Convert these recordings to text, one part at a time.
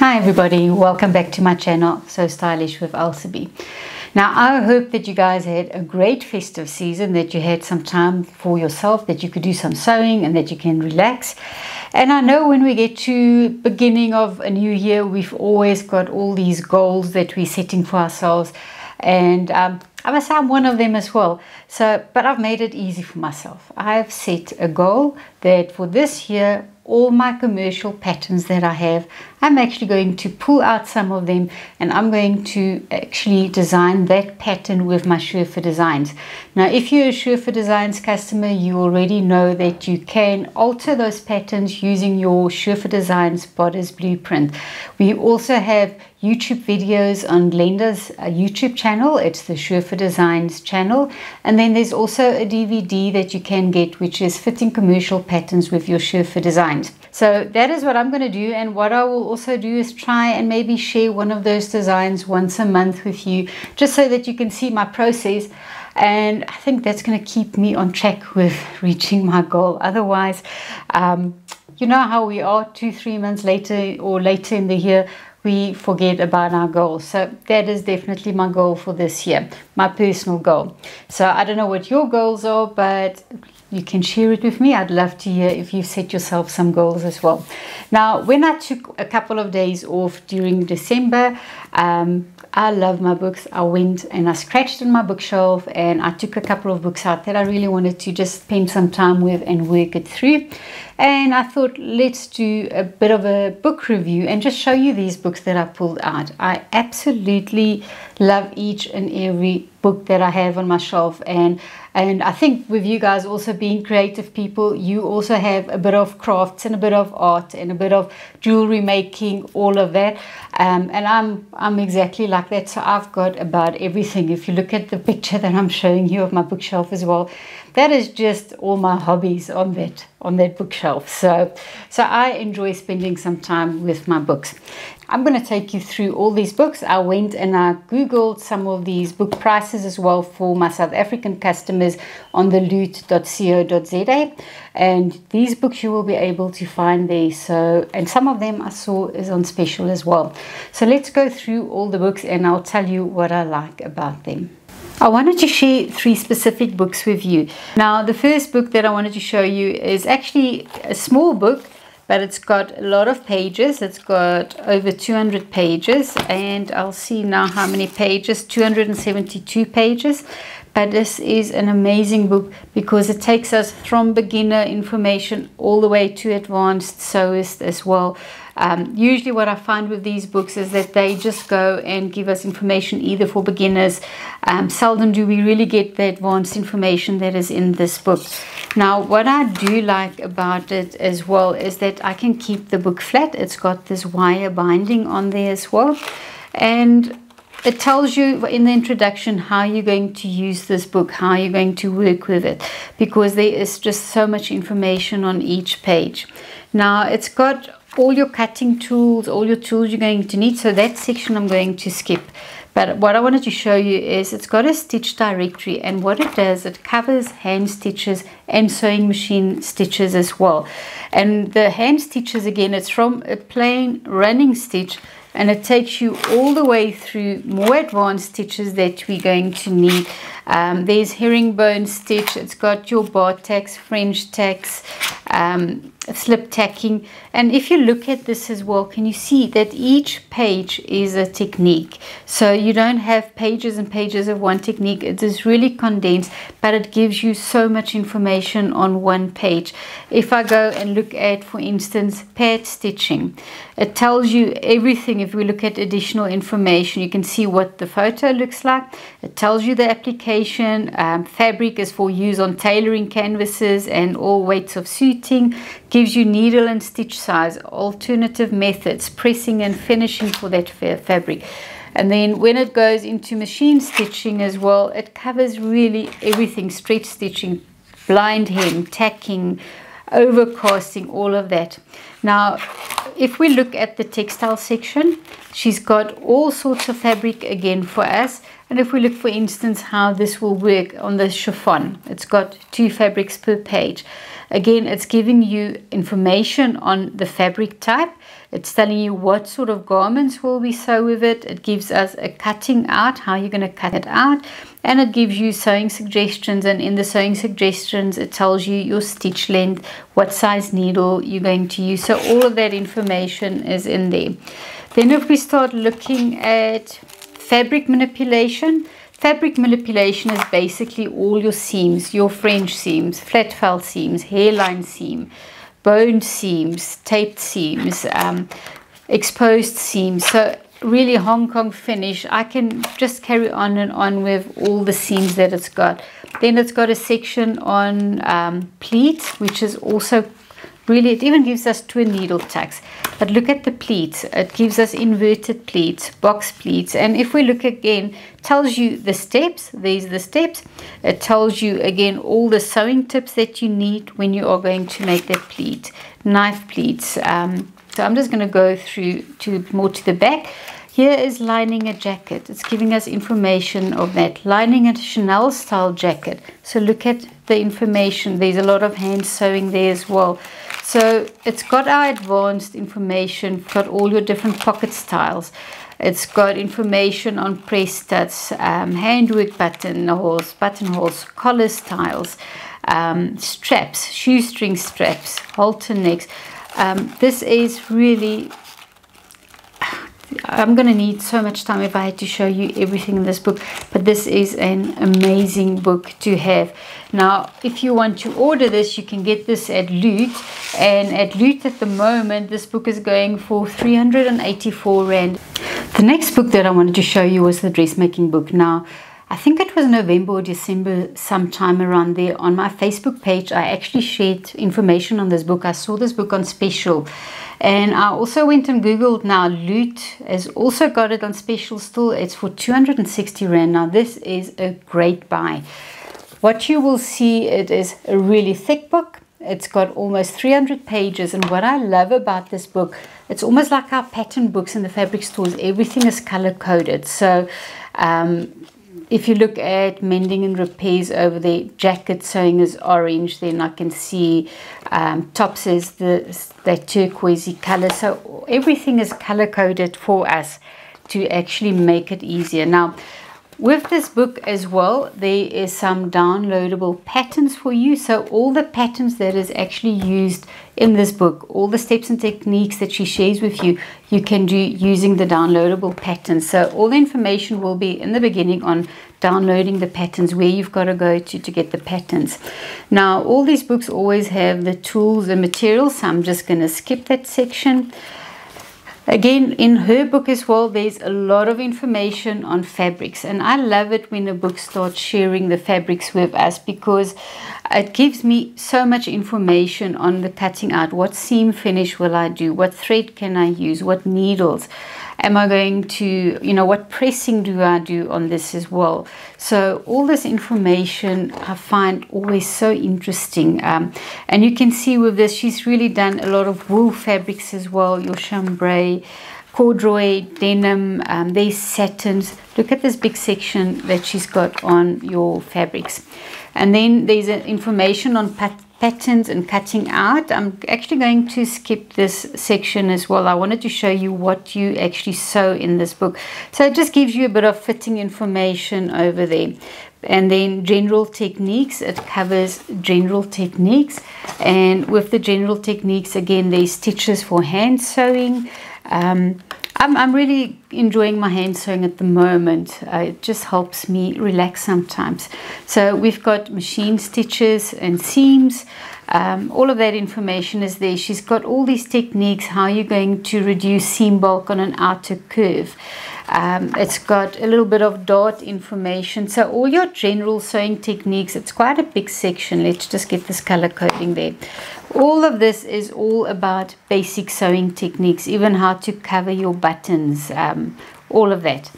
Hi everybody, welcome back to my channel, So Stylish with Elsie Now I hope that you guys had a great festive season, that you had some time for yourself, that you could do some sewing and that you can relax. And I know when we get to beginning of a new year, we've always got all these goals that we're setting for ourselves. And um, I must say I'm one of them as well. So, but I've made it easy for myself. I've set a goal that for this year all my commercial patterns that I have. I'm actually going to pull out some of them and I'm going to actually design that pattern with my Sure-Fit Designs. Now if you're a Sure-Fit Designs customer you already know that you can alter those patterns using your Sure-Fit Designs Bodice Blueprint. We also have YouTube videos on Glenda's uh, YouTube channel. It's the Sure-Fit Designs channel. And then there's also a DVD that you can get, which is fitting commercial patterns with your Sure-Fit Designs. So that is what I'm going to do. And what I will also do is try and maybe share one of those designs once a month with you, just so that you can see my process. And I think that's going to keep me on track with reaching my goal. Otherwise, um, you know how we are two, three months later or later in the year, we forget about our goals. So that is definitely my goal for this year, my personal goal. So I don't know what your goals are, but you can share it with me. I'd love to hear if you've set yourself some goals as well. Now, when I took a couple of days off during December, um, I love my books. I went and I scratched on my bookshelf and I took a couple of books out that I really wanted to just spend some time with and work it through. And I thought, let's do a bit of a book review and just show you these books that I pulled out. I absolutely love each and every book that I have on my shelf and and I think with you guys also being creative people you also have a bit of crafts and a bit of art and a bit of jewelry making all of that. Um, and I'm I'm exactly like that. So I've got about everything. If you look at the picture that I'm showing you of my bookshelf as well that is just all my hobbies on that on that bookshelf. So so I enjoy spending some time with my books I'm going to take you through all these books. I went and I googled some of these book prices as well for my South African customers on the loot.co.za and these books you will be able to find there so and some of them I saw is on special as well. So let's go through all the books and I'll tell you what I like about them. I wanted to share three specific books with you. Now the first book that I wanted to show you is actually a small book but it's got a lot of pages. It's got over 200 pages. And I'll see now how many pages. 272 pages but this is an amazing book because it takes us from beginner information all the way to advanced sewist as well um, usually what I find with these books is that they just go and give us information either for beginners. Um, seldom do we really get the advanced information that is in this book. Now, what I do like about it as well is that I can keep the book flat. It's got this wire binding on there as well. And it tells you in the introduction how you're going to use this book, how you're going to work with it, because there is just so much information on each page. Now, it's got all your cutting tools, all your tools you're going to need. So that section I'm going to skip. But what I wanted to show you is it's got a stitch directory and what it does, it covers hand stitches and sewing machine stitches as well. And the hand stitches, again, it's from a plain running stitch and it takes you all the way through more advanced stitches that we're going to need. Um, there's herringbone stitch, it's got your bar tacks, French tacks, um, slip tacking. And if you look at this as well can you see that each page is a technique? So you don't have pages and pages of one technique. It is really condensed but it gives you so much information on one page. If I go and look at for instance pad stitching it tells you everything. If we look at additional information you can see what the photo looks like. It tells you the application um, fabric is for use on tailoring canvases and all weights of gives you needle and stitch size, alternative methods, pressing and finishing for that fabric. And then when it goes into machine stitching as well, it covers really everything, stretch stitching, blind hem, tacking, overcasting all of that. Now, if we look at the textile section, she's got all sorts of fabric again for us. And if we look, for instance, how this will work on the chiffon, it's got two fabrics per page. Again, it's giving you information on the fabric type. It's telling you what sort of garments will we sew with it. It gives us a cutting out, how you're going to cut it out. And it gives you sewing suggestions. And in the sewing suggestions, it tells you your stitch length, what size needle you're going to use. So all of that information is in there. Then if we start looking at fabric manipulation, Fabric manipulation is basically all your seams, your French seams, flat felt seams, hairline seam, boned seams, taped seams, um, exposed seams. So really Hong Kong finish. I can just carry on and on with all the seams that it's got. Then it's got a section on um, pleats, which is also really, it even gives us twin needle tucks. But look at the pleats. It gives us inverted pleats, box pleats. And if we look again, tells you the steps. These are the steps. It tells you again all the sewing tips that you need when you are going to make that pleat. Knife pleats. Um, so I'm just going to go through to more to the back. Here is lining a jacket. It's giving us information of that. Lining a Chanel style jacket. So look at the information. There's a lot of hand sewing there as well. So it's got our advanced information, got all your different pocket styles. It's got information on press studs, um, handwork buttonholes, buttonholes, collar styles, um, straps, shoestring straps, halter necks. Um, this is really I'm to need so much time if I had to show you everything in this book but this is an amazing book to have. Now if you want to order this you can get this at Loot and at Loot at the moment this book is going for 384 Rand. The next book that I wanted to show you was the dressmaking book. Now I think it was November or December sometime around there on my Facebook page I actually shared information on this book. I saw this book on special. And I also went and googled. Now Loot has also got it on special still. It's for 260 rand. Now this is a great buy. What you will see it is a really thick book. It's got almost 300 pages. And what I love about this book it's almost like our pattern books in the fabric stores. Everything is color coded so um, if you look at mending and repairs over there, jacket sewing is orange. Then I can see um, tops is the that turquoisey color. So everything is color coded for us to actually make it easier. Now, with this book as well, there is some downloadable patterns for you. So all the patterns that is actually used in this book, all the steps and techniques that she shares with you, you can do using the downloadable patterns. So all the information will be in the beginning on downloading the patterns, where you've got to go to to get the patterns. Now, all these books always have the tools and materials, so I'm just going to skip that section. Again, in her book as well, there's a lot of information on fabrics. And I love it when a book starts sharing the fabrics with us because it gives me so much information on the cutting out. What seam finish will I do? What thread can I use? What needles? Am I going to, you know, what pressing do I do on this as well? So all this information I find always so interesting. Um, and you can see with this, she's really done a lot of wool fabrics as well, your chambray, corduroy, denim, um, satins. Look at this big section that she's got on your fabrics. And then there's information on pat patterns and cutting out. I'm actually going to skip this section as well. I wanted to show you what you actually sew in this book. So it just gives you a bit of fitting information over there. And then general techniques, it covers general techniques. And with the general techniques, again, there's stitches for hand sewing, um, I'm, I'm really enjoying my hand sewing at the moment. Uh, it just helps me relax sometimes. So we've got machine stitches and seams. Um, all of that information is there. She's got all these techniques, how you're going to reduce seam bulk on an outer curve. Um, it's got a little bit of dot information. So all your general sewing techniques, it's quite a big section. Let's just get this color coding there. All of this is all about basic sewing techniques, even how to cover your buttons, um, all of that.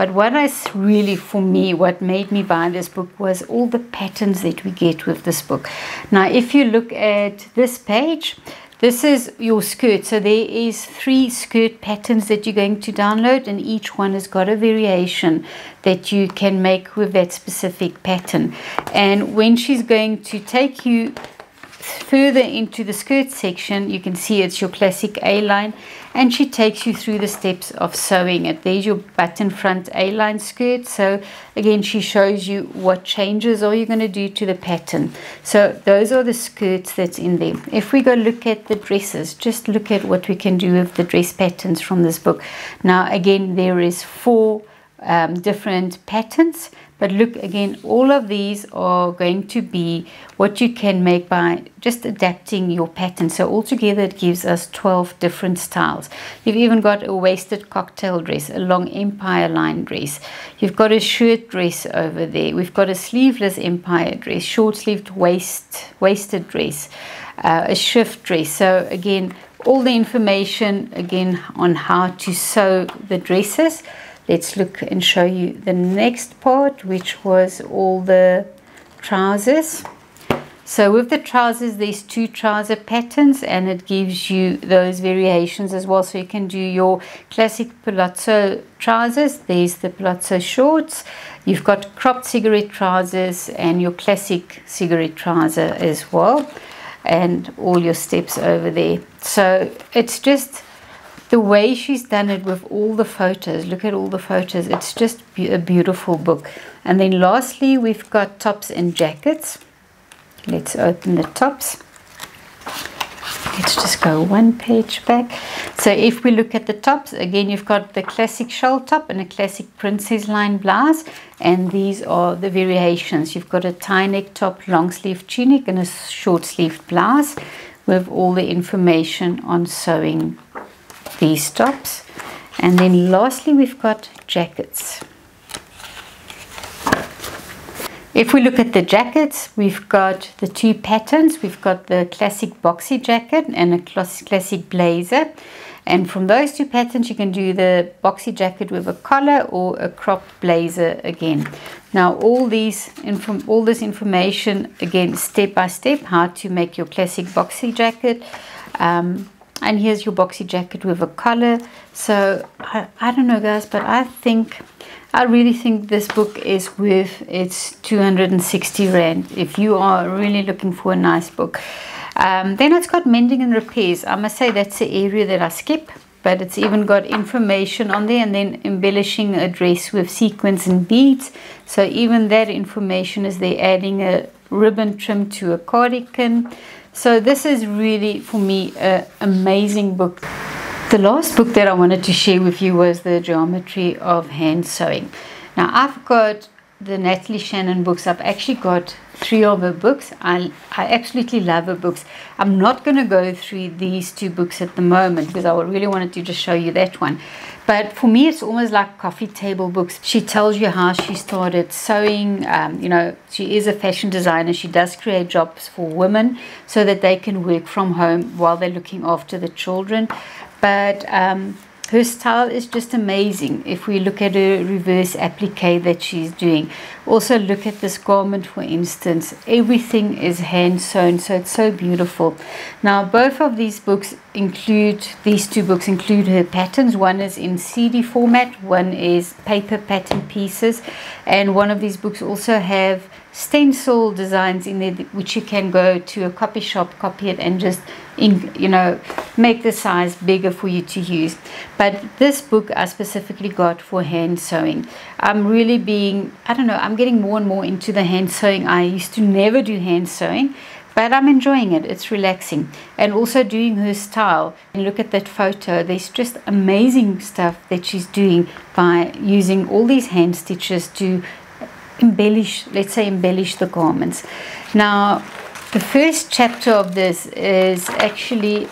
But what is really for me, what made me buy this book was all the patterns that we get with this book. Now, if you look at this page, this is your skirt. So there is three skirt patterns that you're going to download and each one has got a variation that you can make with that specific pattern. And when she's going to take you further into the skirt section, you can see it's your classic A-line and she takes you through the steps of sewing it. There's your button front A-line skirt. So again, she shows you what changes are you going to do to the pattern. So those are the skirts that's in there. If we go look at the dresses, just look at what we can do with the dress patterns from this book. Now again, there is four um, different patterns but look again, all of these are going to be what you can make by just adapting your pattern. So altogether it gives us 12 different styles. You've even got a waisted cocktail dress, a long empire line dress. You've got a shirt dress over there. We've got a sleeveless empire dress, short sleeved waist, waisted dress, uh, a shift dress. So again, all the information again on how to sew the dresses let's look and show you the next part which was all the trousers. So with the trousers there's two trouser patterns and it gives you those variations as well. So you can do your classic palazzo trousers. There's the palazzo shorts. You've got cropped cigarette trousers and your classic cigarette trouser as well and all your steps over there. So it's just the way she's done it with all the photos look at all the photos it's just a beautiful book. And then lastly we've got tops and jackets. Let's open the tops. Let's just go one page back. So if we look at the tops again you've got the classic shell top and a classic princess line blouse. And these are the variations. You've got a tie neck top long sleeve tunic and a short sleeve blouse with all the information on sewing these tops. And then lastly we've got jackets. If we look at the jackets we've got the two patterns. We've got the classic boxy jacket and a classic blazer. And from those two patterns you can do the boxy jacket with a collar or a cropped blazer again. Now all these and from all this information again step by step how to make your classic boxy jacket um, and here's your boxy jacket with a collar so I, I don't know guys but I think I really think this book is worth its 260 rand if you are really looking for a nice book. Um, then it's got mending and repairs. I must say that's the area that I skip but it's even got information on there and then embellishing a dress with sequins and beads. So even that information is there adding a ribbon trim to a cardigan so this is really, for me, an amazing book. The last book that I wanted to share with you was The Geometry of Hand Sewing. Now, I've got the Natalie Chanin books. I've actually got three of her books. I, I absolutely love her books. I'm not going to go through these two books at the moment because I really wanted to just show you that one. But for me, it's almost like coffee table books. She tells you how she started sewing. Um, you know, she is a fashion designer. She does create jobs for women so that they can work from home while they're looking after the children. But um, her style is just amazing if we look at her reverse applique that she's doing. Also look at this garment for instance. Everything is hand sewn so it's so beautiful. Now both of these books include these two books include her patterns. One is in cd format one is paper pattern pieces and one of these books also have stencil designs in there which you can go to a copy shop copy it and just in, you know make the size bigger for you to use. But this book I specifically got for hand sewing. I'm really being I don't know I'm getting more and more into the hand sewing. I used to never do hand sewing but I'm enjoying it. It's relaxing. And also doing her style. And look at that photo. There's just amazing stuff that she's doing by using all these hand stitches to embellish, let's say embellish the garments. Now, the first chapter of this is actually,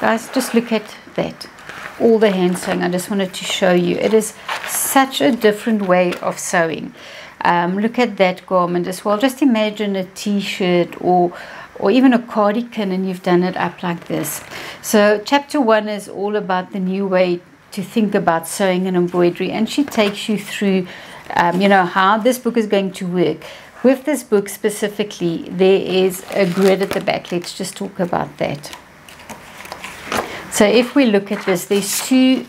guys, just look at that. All the hand sewing, I just wanted to show you. It is such a different way of sewing. Um, look at that garment as well. Just imagine a t-shirt or or even a cardigan and you've done it up like this. So chapter one is all about the new way to think about sewing and embroidery and she takes you through um, you know how this book is going to work. With this book specifically there is a grid at the back. Let's just talk about that. So if we look at this there's two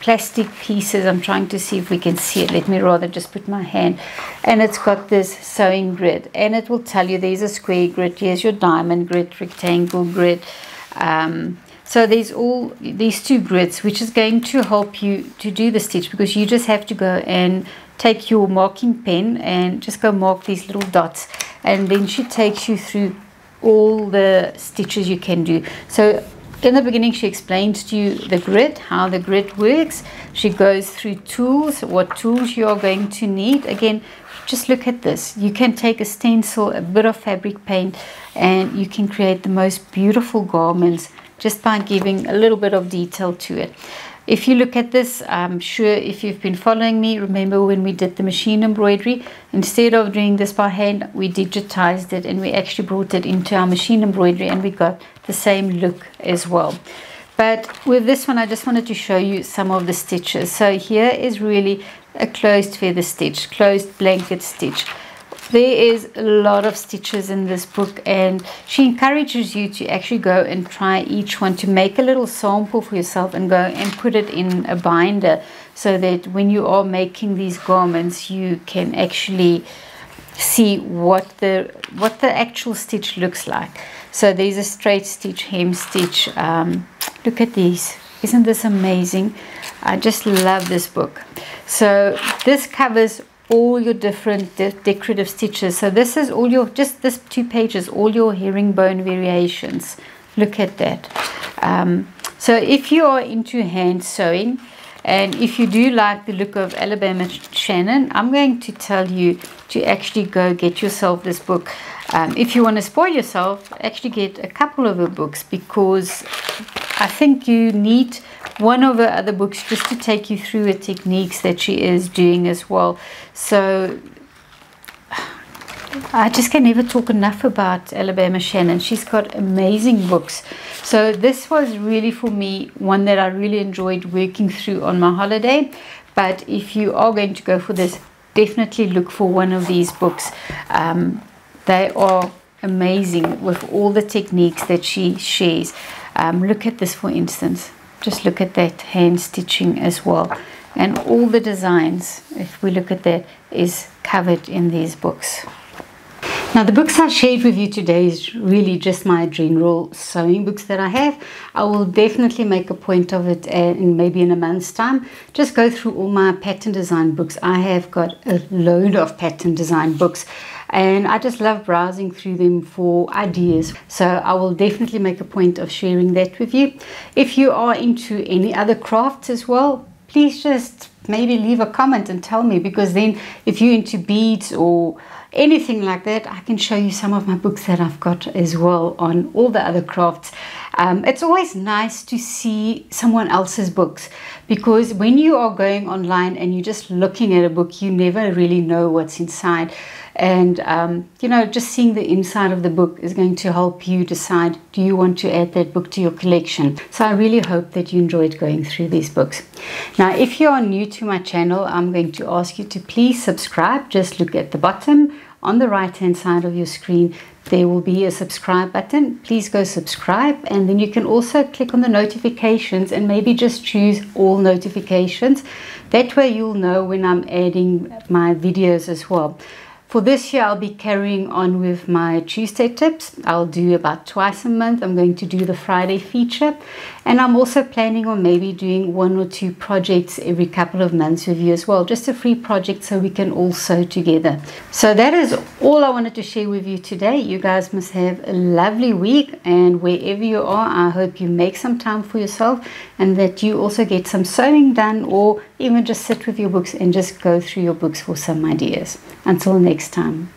plastic pieces. I'm trying to see if we can see it. Let me rather just put my hand. And it's got this sewing grid. And it will tell you there's a square grid here's your diamond grid rectangle grid. Um, so there's all these two grids which is going to help you to do the stitch because you just have to go and take your marking pen and just go mark these little dots and then she takes you through all the stitches you can do. So in the beginning she explains to you the grid, how the grid works. She goes through tools, what tools you are going to need. Again, just look at this. You can take a stencil, a bit of fabric paint and you can create the most beautiful garments just by giving a little bit of detail to it. If you look at this, I'm sure if you've been following me, remember when we did the machine embroidery, instead of doing this by hand, we digitized it and we actually brought it into our machine embroidery and we got the same look as well. But with this one, I just wanted to show you some of the stitches. So here is really a closed feather stitch, closed blanket stitch there is a lot of stitches in this book and she encourages you to actually go and try each one to make a little sample for yourself and go and put it in a binder so that when you are making these garments you can actually see what the what the actual stitch looks like. So there's a straight stitch hem stitch um, look at these. Isn't this amazing? I just love this book. So this covers all your different de decorative stitches. So this is all your, just this two pages, all your herringbone variations. Look at that. Um, so if you are into hand sewing, and if you do like the look of Alabama Chanin, I'm going to tell you to actually go get yourself this book. Um, if you want to spoil yourself, actually get a couple of her books because I think you need one of her other books just to take you through the techniques that she is doing as well. So I just can never talk enough about Alabama Chanin. She's got amazing books. So this was really for me one that I really enjoyed working through on my holiday. But if you are going to go for this, definitely look for one of these books. Um, they are amazing with all the techniques that she shares. Um, look at this for instance just look at that hand stitching as well and all the designs if we look at that is covered in these books now the books I shared with you today is really just my general sewing books that I have. I will definitely make a point of it uh, and maybe in a month's time. Just go through all my pattern design books. I have got a load of pattern design books and I just love browsing through them for ideas. So I will definitely make a point of sharing that with you. If you are into any other crafts as well, please just maybe leave a comment and tell me because then if you're into beads or anything like that, I can show you some of my books that I've got as well on all the other crafts. Um, it's always nice to see someone else's books because when you are going online and you're just looking at a book, you never really know what's inside. And, um, you know, just seeing the inside of the book is going to help you decide do you want to add that book to your collection. So I really hope that you enjoyed going through these books. Now, if you are new to my channel, I'm going to ask you to please subscribe. Just look at the bottom on the right hand side of your screen there will be a subscribe button please go subscribe and then you can also click on the notifications and maybe just choose all notifications that way you'll know when I'm adding my videos as well for this year, I'll be carrying on with my Tuesday tips. I'll do about twice a month. I'm going to do the Friday feature. And I'm also planning on maybe doing one or two projects every couple of months with you as well. Just a free project so we can all sew together. So that is all I wanted to share with you today. You guys must have a lovely week. And wherever you are, I hope you make some time for yourself and that you also get some sewing done or even just sit with your books and just go through your books for some ideas. Until next time.